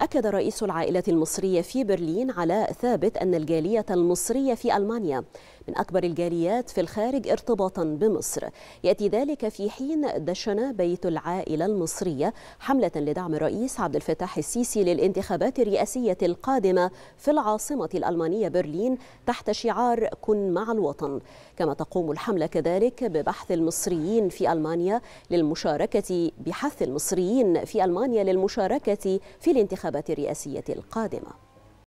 أكد رئيس العائلة المصرية في برلين علاء ثابت أن الجالية المصرية في ألمانيا من أكبر الجاليات في الخارج ارتباطا بمصر. يأتي ذلك في حين دشن بيت العائلة المصرية حملة لدعم الرئيس عبد الفتاح السيسي للانتخابات الرئاسية القادمة في العاصمة الألمانية برلين تحت شعار كن مع الوطن كما تقوم الحملة كذلك ببحث المصريين في ألمانيا للمشاركة بحث المصريين في ألمانيا للمشاركة في الانتخابات الرئاسية القادمة.